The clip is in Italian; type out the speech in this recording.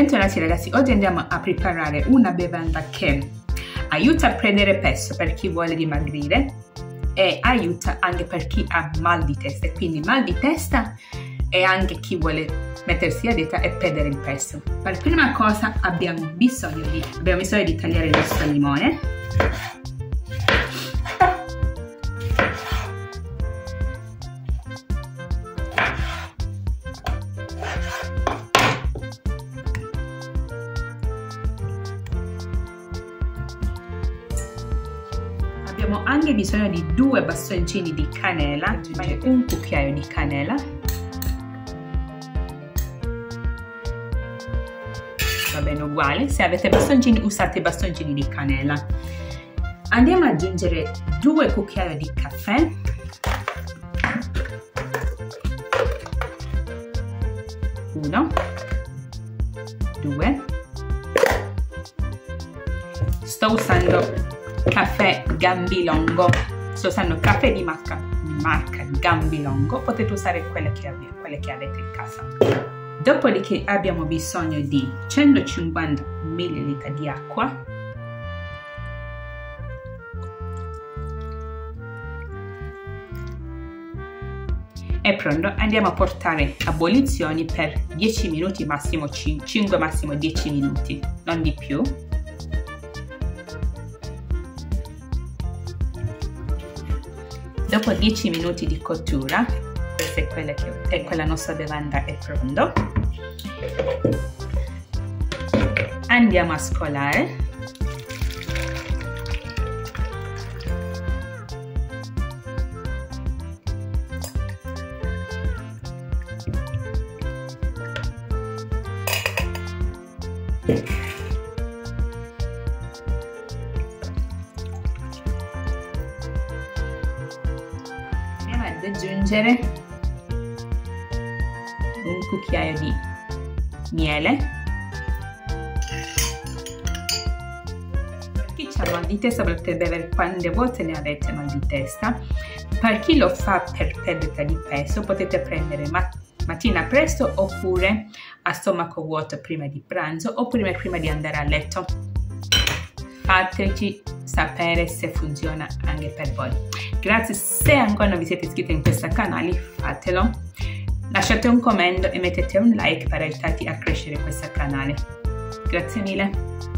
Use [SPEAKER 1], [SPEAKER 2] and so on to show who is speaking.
[SPEAKER 1] Bentornati ragazzi, oggi andiamo a preparare una bevanda che aiuta a prendere peso per chi vuole dimagrire e aiuta anche per chi ha mal di testa, quindi mal di testa e anche chi vuole mettersi a dieta e perdere il peso. Per prima cosa abbiamo bisogno di, abbiamo bisogno di tagliare il nostro limone abbiamo anche bisogno di due bastoncini di cannella, un cucchiaio di cannella, va bene uguale, se avete bastoncini usate bastoncini di cannella. Andiamo ad aggiungere due cucchiai di caffè, uno, due, sto usando caffè Gambilongo. Sto usando caffè di marca, marca Gambilongo, potete usare quelle che, quelle che avete in casa. Dopodiché abbiamo bisogno di 150 ml di acqua, è pronto andiamo a portare a bollizione per 10 minuti massimo 5 massimo 10 minuti non di più Dopo 10 minuti di cottura, questa è quella, che, è quella nostra bevanda è pronta. Andiamo a scolare. Yeah. Ad aggiungere un cucchiaio di miele. Per chi ha mal di testa potete bere quante volte ne avete mal di testa. Per chi lo fa per perdita di peso potete prendere mat mattina presto oppure a stomaco vuoto prima di pranzo oppure prima di andare a letto. Fateci sapere se funziona anche per voi. Grazie, se ancora non vi siete iscritti in questo canale fatelo. Lasciate un commento e mettete un like per aiutarti a crescere questo canale. Grazie mille.